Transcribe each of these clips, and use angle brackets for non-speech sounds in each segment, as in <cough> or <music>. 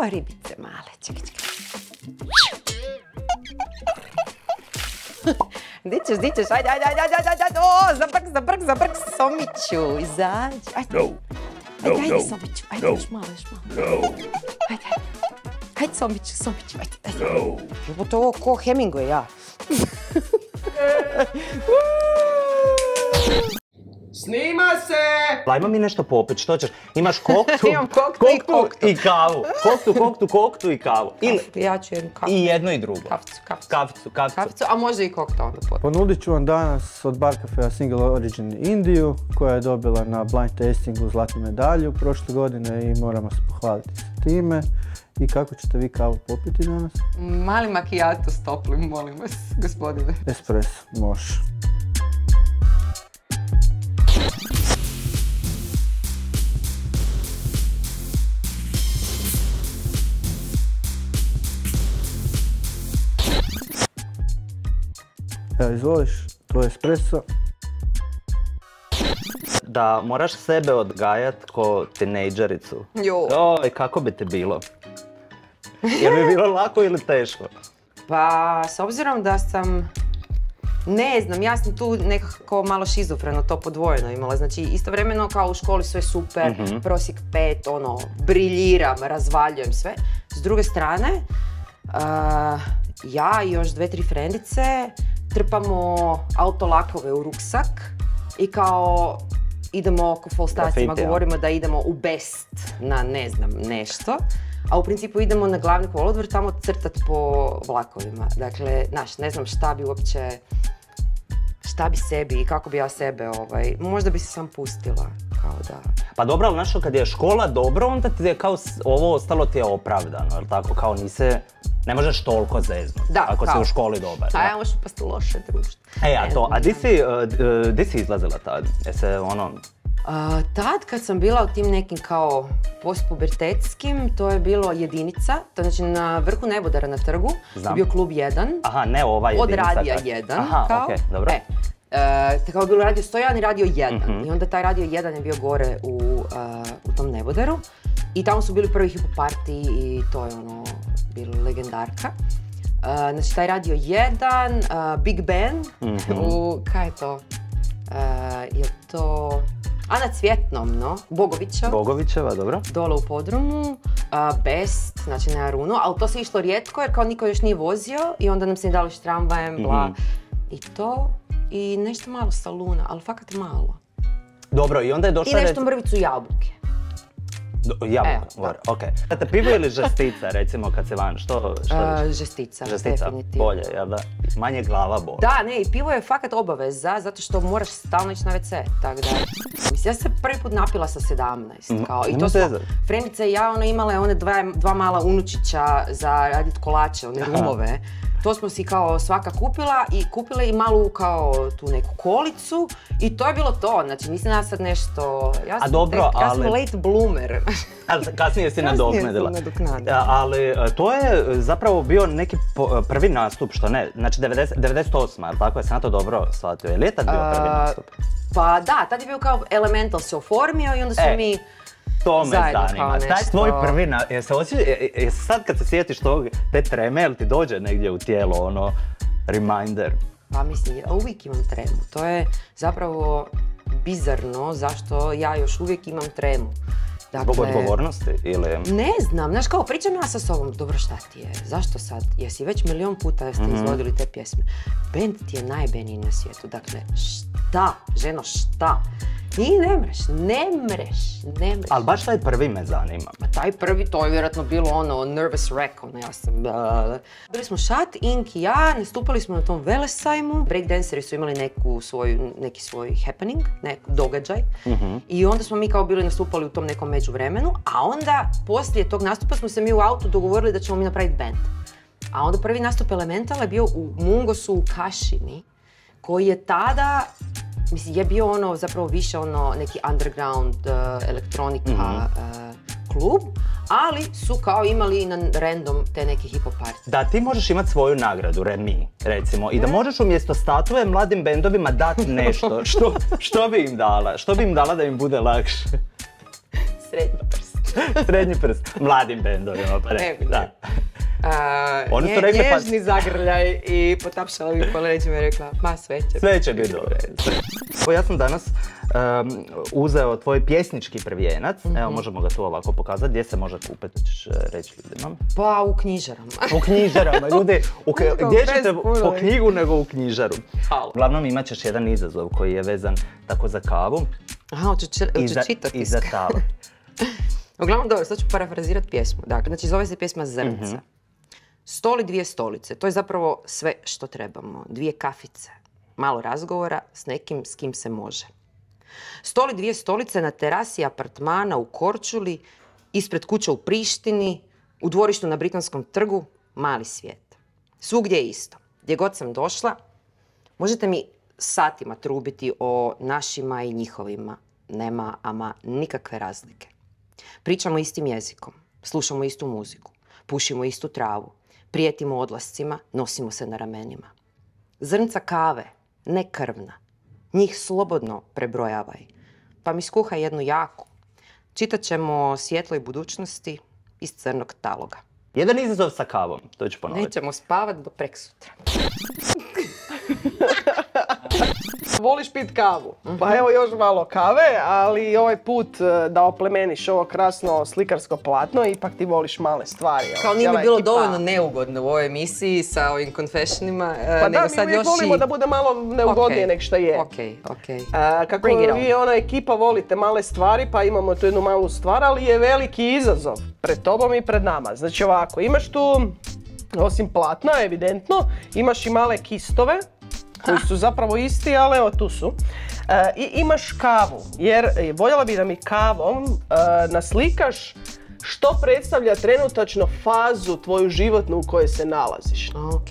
O, ribice male, čekaj, čekaj. <laughs> Di ćeš, di ćeš, ajde, ajde, ajde, ajde, ajde, ajde, o, zabrk, zabrk, zabrk, Somiću, izađi, ajde. No. Ajde, No, ajde, no, Somiću, ajde, no. još malo, još malo. No. Ajde, ajde. Ajde, Somiću, Somiću, ajde, ajde. No. Jebote, ovo ko Hemingway, ja. <laughs> Snima se! Ajmo mi nešto popit, što ćeš? Imaš koktu, <laughs> Imam koktu i koktu. i kavu. Koktu, koktu, koktu i kavu. Ili Ja ću jednu kafu, i jedno i drugo. kaficu. Kaficu, kaficu. Kaficu, a može i kokta onda po. Ponudit ću vam danas od Bar Cafea Single Origin Indiju koja je dobila na blind tastingu zlatnu medalju prošle godine i moramo se pohvaliti sa time. I kako ćete vi kavu popiti danas? Mali makijato s toplim, molim vas, gospodine. Espresso, može. Izvoliš, to je espresso. Da moraš sebe odgajat ko tinejdžericu. Jo. Oj, kako bi ti bilo? Jel bi bilo <laughs> lako ili teško? Pa, s obzirom da sam, ne znam, ja sam tu nekako malo šizofreno to podvojeno imala. Znači, istovremeno kao u školi sve super, prosjek pet, ono, briljiram, razvaljujem sve. S druge strane, a, ja i još dve, tri frendice trpamo autolakove u ruksak i kao idemo oko ja. govorimo da idemo u best na ne znam nešto, a u principu idemo na glavni kolodvor tamo crtat po vlakovima. Dakle, znaš, ne znam šta bi uopće, šta bi sebi i kako bi ja sebe, ovaj, možda bi se sam pustila, kao da. Pa dobro, ali znaš, kad je škola dobro, onda ti je kao ovo ostalo ti je opravdano, jel tako? Kao nise, ne možeš toliko zeznut Da, ako si u školi dobar. A da. ja možeš upasti u loše društvo. E, a Ne to, a di ja. si, e, e, di si izlazila tad? Jese ono, tad kad sam bila u tim nekim kao postpubertetskim, to je bilo jedinica, to znači na vrhu nebodara na trgu, Znam. je bio klub 1, aha, ne ova od jedinica. radija tad. 1, Aha, kao. okej, dobro. E, e, kao je bilo radio 101 i radio 1. Mhm. I onda taj radio 1 je bio gore u, u tom nebodaru. I tamo su bili prvi hip hop party i to je ono, bilo legendarka. A, znači taj radio 1, a, Big Ben, Mhm. u, kaj je to? A, je to... A na Cvjetnom, no, Bogovića Bogovićeva, dobro. dole u podrumu, Best, znači na Aruno, ali to se išlo rijetko jer kao niko još nije vozio i onda nam se ne dalo ići tramvajem, bla. Mhm. I to, i nešto malo saluna, ali fakat malo. Dobro, i onda je I došla... nešto rec- mrvicu jabuke. Jabuka, gore, okej. Znate, pivo ili žestica, recimo, kad se van, što, što A, reći? žestica, Žestica, definitivno. bolje, jel da? Manje glava boli. Da, ne, i pivo je fakat obaveza, zato što moraš stalno ići na WC, tako da... Mislim, ja sam se prvi put napila sa 17, kao, i to smo, frendice i ja, ono, imale one dva, dva mala unučića za radit kolače, one rumove. To smo si kao svaka kupila i kupile i malu kao tu neku kolicu i to je bilo to, znači nisam ja sad nešto, ja sam, dobro, tek- ja sam ali- late bloomer. <laughs> Ali kasnije si nadoknadila. A, Ali e, to je zapravo bio neki prvi nastup, što ne, znači 90, 98, ali tako je, sam ja to dobro shvatio. Je li je tad bio prvi A, nastup? Pa da, tad je bio kao Elemental se oformio i onda smo E, mi... To me zajedno zanima. Taj nešto- tvoj prvi na... Je je, je sad kad se sjetiš tog, te treme, jel ti dođe negdje u tijelo ono, reminder? Pa mislim, ja uvijek imam tremu. To je zapravo bizarno zašto ja još uvijek imam tremu. Dakle, Zbog odgovornosti ili... Ne znam, znaš kao pričam ja sa sobom, dobro šta ti je, zašto sad, jesi već milion puta ste Mhm. izvodili te pjesme. Band ti je najbeniji na svijetu, dakle šta, ženo šta? I ne mreš, ne mreš, ne mreš. Ali baš taj prvi me zanima. Pa taj prvi, to je vjerojatno bilo ono, nervous wreck, ono ja sam... Bili smo Šat, Ink i ja, nastupali smo na tom velesajmu. Breakdanceri su imali neku svoju, neki svoj happening, neki događaj. I onda smo mi kao bili nastupali u tom nekom međuvremenu, a onda poslije tog nastupa smo se mi u autu dogovorili da ćemo mi napraviti band. A onda prvi nastup Elementala je bio u Mungosu u Kašini, koji je tada, mislim, je bio ono zapravo više ono neki underground uh, elektronika uh, klub, ali su kao imali na random te neke hip hop party. Da ti možeš imati svoju nagradu, Remi, recimo, i da možeš umjesto statue mladim bendovima dati <laughs> nešto, što, što bi im dala? Što bi im dala da im bude lakše? Srednji prst. <laughs> Srednji prst. Mladim bendovima, pa ne. Ne bi, ne. Da. A, Oni su rekli pa- zagrljaj i potapšala mi po leđima i rekla, ma sve će Sve će biti dobro. Ja sam danas em, uzeo tvoj pjesnički prvijenac. Evo, možemo ga tu ovako pokazati. Gdje se može kupiti, ćeš e, reći ljudima. Pa u knjižarama. U knjižarama, <laughs> ljudi, u gdje ćete po knjigu nego u knjižaru. Halo. Uglavnom imat ćeš jedan izazov koji je vezan tako za kavu Aha, hoću, čitati. i za. <laughs> Uglavnom, dobro, sad ću parafrazirati pjesmu. Dakle, znači zove se pjesma Zrnca. Mhm. Stoli dvije stolice, to je zapravo sve što trebamo. Dvije kafice, malo razgovora s nekim s kim se može. Stoli dvije stolice na terasi apartmana u Korčuli, ispred kuće u Prištini, u dvorištu na Britanskom trgu, mali svijet. Svugdje je isto. Gdje god sam došla, možete mi satima trubiti o našima i njihovima. Nema ama nikakve razlike. Pričamo istim jezikom, slušamo istu muziku, pušimo istu travu, prijetimo odlascima, nosimo se na ramenima. Zrnca kave, ne krvna, njih slobodno prebrojavaj, pa mi skuhaj jednu jaku. Čitat ćemo o svjetloj budućnosti iz crnog taloga. Jedan izazov sa kavom, to ću ponoviti. Nećemo spavat do preksutra. <laughs> Voliš pit kavu. Pa evo još malo kave, ali ovaj put e, da oplemeniš ovo krasno slikarsko platno, ipak ti voliš male stvari. evo, Kao nije mi cijela bilo ekipa- dovoljno neugodno u ovoj emisiji sa ovim confessionima, e, Pa nego da, sad mi još volimo i... da bude malo neugodnije Ok, nek što je. Ok, ok. A, kako vi on. ona ekipa volite male stvari, pa imamo tu jednu malu stvar, ali je veliki izazov pred tobom i pred nama. Znači ovako, imaš tu, osim platna, evidentno, imaš i male kistove, koji su zapravo isti, ali evo tu su. E, I imaš kavu, jer e, voljela bi da mi kavom e, naslikaš što predstavlja trenutačno fazu tvoju životnu u kojoj se nalaziš. Ok.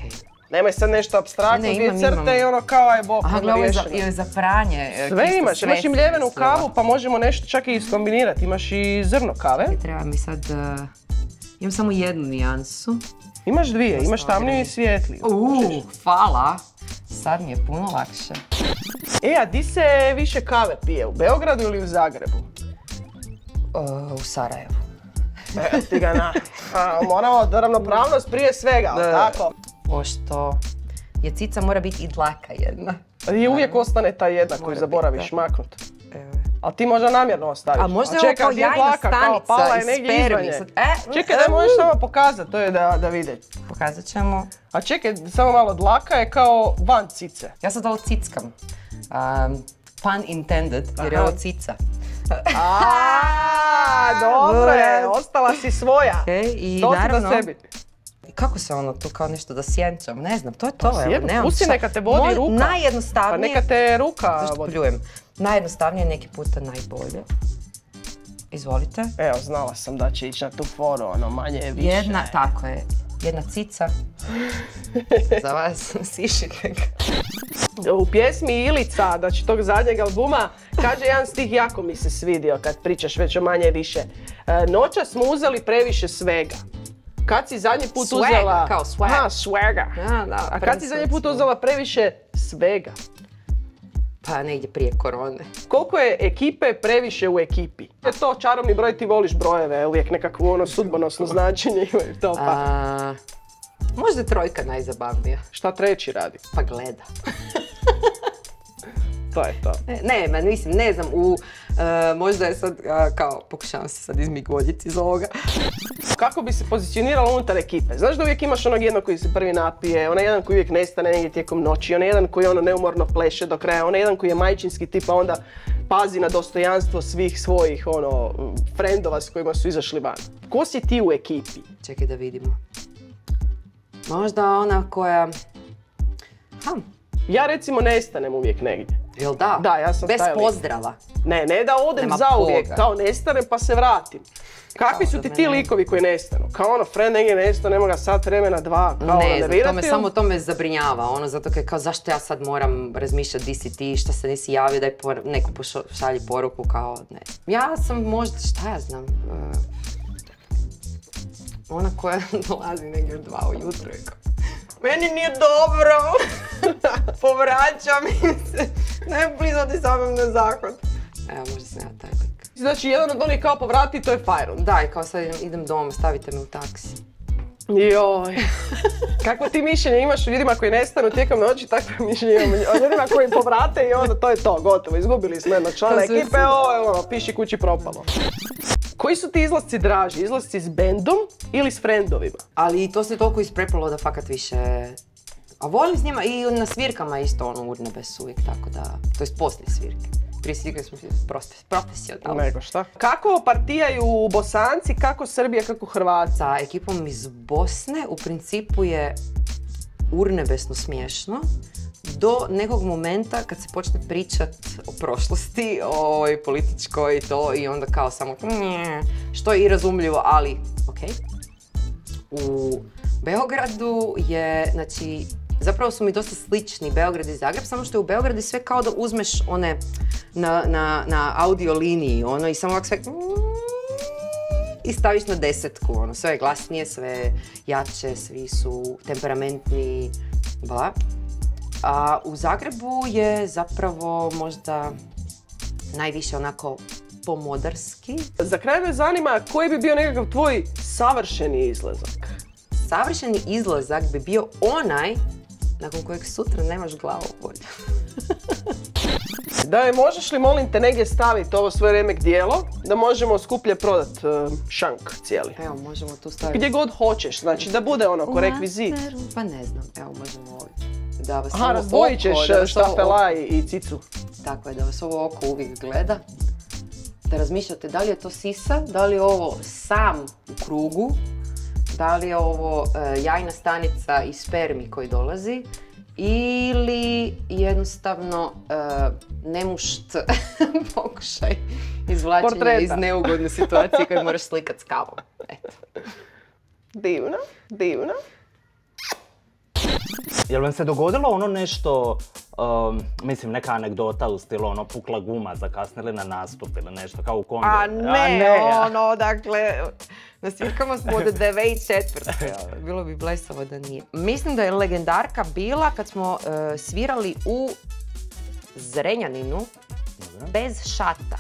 Nemoj sad nešto abstraktno, Ne, dvije crte imam. i ono kao aj bok, Aha, gle, ovo je za, je za pranje. Sve imaš, imaš i sve mljevenu sam kavu, pa možemo nešto čak i iskombinirati. Imaš i zrno kave. Treba mi sad... imam samo jednu nijansu. Imaš dvije, imaš tamniju i svijetliju. Uuu, hvala. Sad mi je puno lakše. E, a di se više kave pije, u Beogradu ili u Zagrebu? Uh, u Sarajevu. E, ti ga na... A, moramo da ravnopravnost prije svega, ali Da. tako? Pošto je cica mora biti i dlaka jedna. I uvijek ostane ta jedna koju zaboraviš biti, maknut. Evo. Ali ti možda namjerno ostaviš. A možda je ovo kao je jajna kao stanica pala je iz izvan spermi. Sad, e, Čekaj, e, daj možeš u. samo pokazati, to je da, da vide. Pokazat ćemo. A čekaj, samo malo, dlaka je kao van cice. Ja sad ovo cickam. Um, pun intended, jer je ovo cica. A, <laughs> dobro je, ostala si svoja. Ok, i To si naravno... sebi. Kako se ono tu kao nešto da sjenčam? Ne znam, to je to. evo, sjedni, nemam pusti neka te vodi Moj- ruka. Najjednostavnije... Pa neka te ruka Zašto vodi. pljujem? Najjednostavnije, neki puta najbolje. Izvolite. Evo, znala sam da će ići na tu foru, ono, manje je više. Jedna, tako je, jedna cica. <laughs> Za vas, <laughs> sišike. U pjesmi Ilica, znači tog zadnjeg albuma, kaže jedan stih jako mi se svidio kad pričaš već o manje više. E, noća smo uzeli previše svega. Kad si zadnji put Swag, uzela... kao swag. Aha, swagga. Da, da, A kad si zadnji put uzela previše svega? Pa negdje prije korone. Koliko je ekipe previše u ekipi? Je to čarobni broj, ti voliš brojeve, uvijek nekakvo ono sudbonosno značenje imaju to pa. A, možda je trojka najzabavnija. Šta treći radi? Pa gleda. <laughs> To je to. Ne, ne, mislim, ne znam, u, e, možda je sad, a, kao, pokušavam se sad izmigoljiti iz ovoga. Kako bi se pozicionirala unutar ekipe? Znaš da uvijek imaš onog jednog koji se prvi napije, onaj jedan koji uvijek nestane negdje tijekom noći, onaj jedan koji ono neumorno pleše do kraja, onaj jedan koji je majčinski tip, a onda pazi na dostojanstvo svih svojih ono frendova s kojima su izašli van. Ko si ti u ekipi? Čekaj da vidimo. Možda ona koja... Ha, Ja recimo nestanem uvijek negdje. Jel da? Da, ja sam Bez pozdrava. Ne, ne da odem Nema zauvijek, Boga. kao nestanem pa se vratim. Kakvi Kao su ti ti likovi koji nestanu? Kao ono, friend negdje nestao, nema ga sat vremena, dva, kao ono, ne ne znam, to me, samo to me zabrinjava, ono, zato kaj kao zašto ja sad moram razmišljati di si ti, šta se nisi javio, daj por- neko pošalji poruku, kao ne. Ja sam možda, šta ja znam, eh, ona koja <laughs> dolazi negdje u dva ujutro i kao, meni nije dobro, <laughs> povraća mi se, ne blizati sa mnom na zahvat. Evo, možda sam ja taj lik. Znači, jedan od onih kao povrati, to je Fajron. Da, i kao sad idem, idem doma, stavite me u taksi. Joj. <laughs> Kakvo ti mišljenje imaš o ljudima koji nestanu tijekom noći, takvo mišljenje imam o ljudima koji povrate i onda to je to, gotovo, izgubili smo jednog člana ekipe, ovo je ono, piši kući propalo. Koji su ti izlasci draži? Izlasci s bendom ili s frendovima? Ali to se toliko isprepalo da fakat više... A volim s njima i na svirkama isto ono urnebes uvijek, tako da... To jest poslije svirke. Prije svirke smo proste- profesionalni. Nego šta? Kako partijaju Bosanci, kako Srbija, kako Hrvati? Sa ekipom iz Bosne u principu je urnebesno smiješno do nekog momenta kad se počne pričat o prošlosti, o političkoj to i onda kao samo što je i razumljivo, ali ok. U Beogradu je, znači, zapravo su mi dosta slični Beograd i Zagreb, samo što je u Beogradu sve kao da uzmeš one na, na, na audio liniji, ono, i samo ovak sve i staviš na desetku, ono, sve je glasnije, sve jače, svi su temperamentni, bla. A u Zagrebu je zapravo možda najviše onako pomodarski. Za kraj me zanima koji bi bio nekakav tvoj savršeni izlazak. Savršeni izlazak bi bio onaj nakon kojeg sutra nemaš glavu bolju. <laughs> Da je možeš li molim te negdje staviti ovo svoje remek dijelo, da možemo skuplje prodat e, šank cijeli. Evo, možemo tu staviti... Gdje god hoćeš, znači da bude ono ko rekvizit. Pa ne znam, evo možemo ovdje. Da vas Aha, ovo oko- ćeš da e, vas ovo štapela i, cicu. Tako je, da vas ovo oko uvijek gleda. Da razmišljate da li je to sisa, da li je ovo sam u krugu, da li je ovo e, jajna stanica i spermi koji dolazi ili jednostavno e, nemušt <laughs> pokušaj izvlačenja Portreta. iz neugodne situacije koju moraš slikat s kavom. Eto. Divno, divno. Jel vam se dogodilo ono nešto, um, mislim neka anegdota u stilu ono pukla guma, zakasnili na nastup ili nešto kao u kondu? A ne, a. ono, dakle, na svirkama smo od 2004. <laughs> Bilo bi blesavo da nije. Mislim da je legendarka bila kad smo e, svirali u Zrenjaninu bez šata.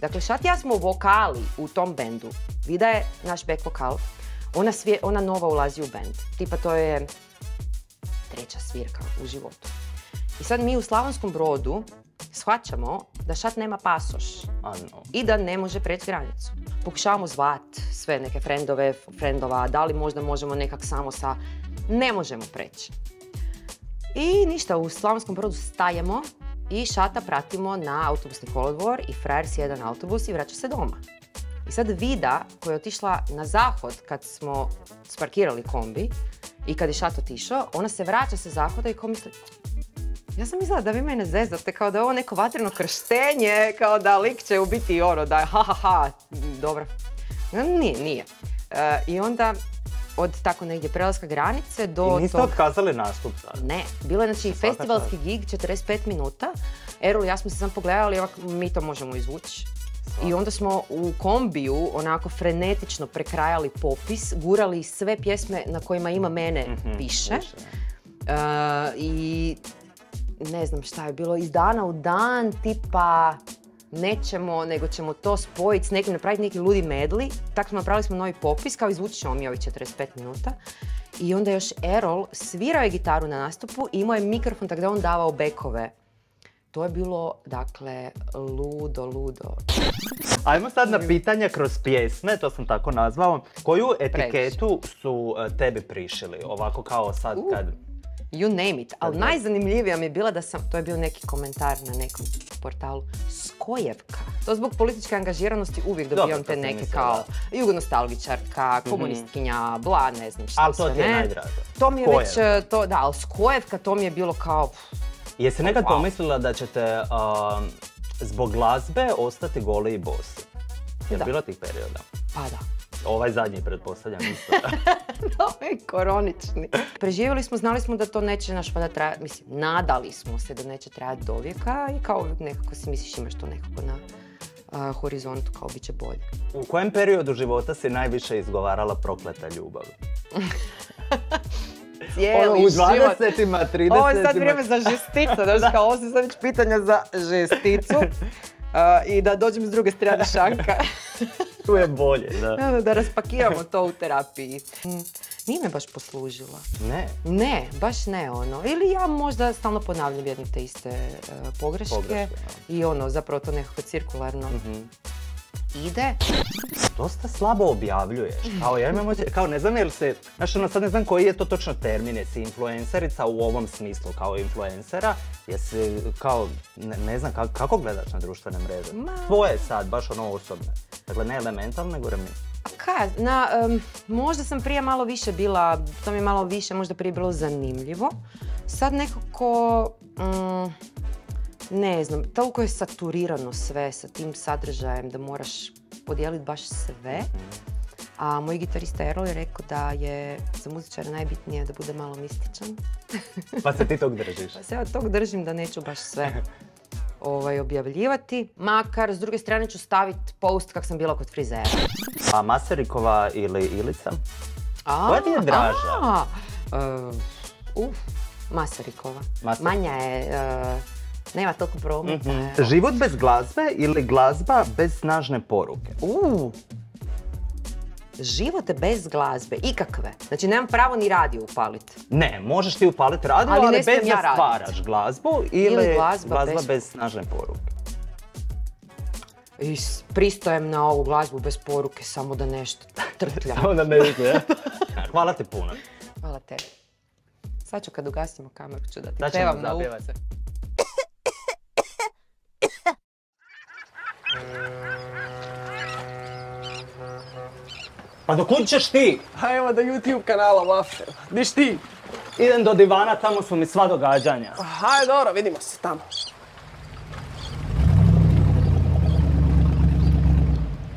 Dakle, šat i ja smo vokali u tom bendu. Vida je naš back vokal. Ona, svije, ona nova ulazi u bend. Tipa to je treća svirka u životu. I sad mi u Slavonskom brodu shvaćamo da šat nema pasoš A, no. i da ne može preći granicu. Pokušavamo zvat sve neke frendove, frendova, da li možda možemo nekak samo sa... Ne možemo preći. I ništa, u Slavonskom brodu stajemo i šata pratimo na autobusni kolodvor i frajer sjeda na autobus i vraća se doma. I sad Vida, koja je otišla na zahod kad smo sparkirali kombi i kad je šat otišao, ona se vraća sa zahoda i ko misli, ja sam mislila da vi mene zezate, kao da je ovo neko vatreno krštenje, kao da lik će u biti ono, da je ha ha ha, dobro. No, Nije, nije. E, I onda od tako negdje prelaska granice do I niste tog... otkazali nastup sad? Ne, bilo je znači festivalski gig, 45 minuta. Erol i ja smo se sam pogledali, ovak, mi to možemo izvući. I onda smo u kombiju onako frenetično prekrajali popis, gurali sve pjesme na kojima ima mene više. E, I ne znam šta je bilo, iz dana u dan, tipa nećemo, nego ćemo to spojiti s nekim, napraviti neki ludi medli. Tako smo napravili smo novi popis, kao izvući ćemo mi ovih 45 minuta. I onda još Erol svirao je gitaru na nastupu i imao je mikrofon tako da on davao bekove. To je bilo, dakle, ludo, ludo. Ajmo sad na pitanja kroz pjesme, to sam tako nazvao. Koju etiketu su e, tebi prišili? Ovako kao sad kad... You name it. Ali najzanimljivija mi je bila da sam, to je bio neki komentar na nekom portalu, Skojevka. To zbog političke angažiranosti uvijek dobijam te neke mislila, kao jugonostalgičarka, komunistkinja, bla, ne znam šta Ali to ti je ne. najdraže. To mi je već, e, to, da, ali Skojevka to mi je bilo kao, pff, Jesi nekad Wow. pomislila da ćete um, zbog glazbe ostati goli i bosi? Je Da. bilo tih perioda? pa da. Ovaj zadnji pretpostavljam isto. <laughs> Ovaj koronični. Preživjeli smo, znali smo da to neće naš vada trajati, mislim, nadali smo se da neće trajati do vijeka i kao nekako si misliš imaš to nekako na a, horizontu, kao bit će bolje. U kojem periodu života si najviše izgovarala prokleta ljubav? <laughs> Cijeli Ono, u život. 20-ima, 30-ima. Ovo je sad vrijeme za žesticu, znaš kao ovo su sad već pitanja za žesticu. a, <laughs> i da dođem s druge strane <laughs> šanka. Tu je bolje, da. Da, da raspakiramo to u terapiji. Mm, Nije me baš poslužila. Ne. Ne, baš ne ono. Ili ja možda stalno ponavljam jedne te iste e, pogreške, Pogreške, i ono, zapravo to nekako cirkularno Mhm. Ide. Dosta slabo objavljuješ. Kao, ja imam kao ne znam jel se, znaš ono sad ne znam koji je to točno termin, jesi influencerica u ovom smislu kao influencera, jesi kao, ne, ne znam kako, kako gledaš na društvene mreže? Ma- Tvoje sad, baš ono osobne. Dakle, ne elementalno, nego remi. A Ka, na, možda sam prije malo više bila, to mi je malo više možda prije bilo zanimljivo. Sad nekako, mm, ne znam, toliko je saturirano sve sa tim sadržajem da moraš podijeliti baš sve. A moj gitarista Erol je rekao da je za muzičara najbitnije da bude malo mističan. Pa se ti tog držiš. Pa se ja tog držim da neću baš sve ovaj, objavljivati. Makar, s druge strane ću staviti post kak sam bila kod frizera. A Maserikova ili Ilica? A, Koja ti je draža? a, e, uf, Masarikova. Masarikova. Manja je, e, nema toliko prometa. evo. Život bez glazbe ili glazba bez snažne poruke? U, život bez glazbe, ikakve. Znači, nemam pravo ni radio upaliti. Ne, možeš ti upaliti radio, Ali ali, ne bez ja da radit. stvaraš glazbu ili, Ili glazba bez... bez- snažne poruke. I pristajem na ovu glazbu bez poruke, samo da nešto trtljam. Samo <laughs> da ne vidi, <laughs> Hvala ti puno. Hvala tebi. Sad ću kad ugasimo kameru ću da ti pevam na zapjevat. Pa do kud ćeš ti? A evo do YouTube kanala Waffle. Diš ti? Idem do divana, tamo su mi sva događanja. Hajde, dobro, vidimo se tamo.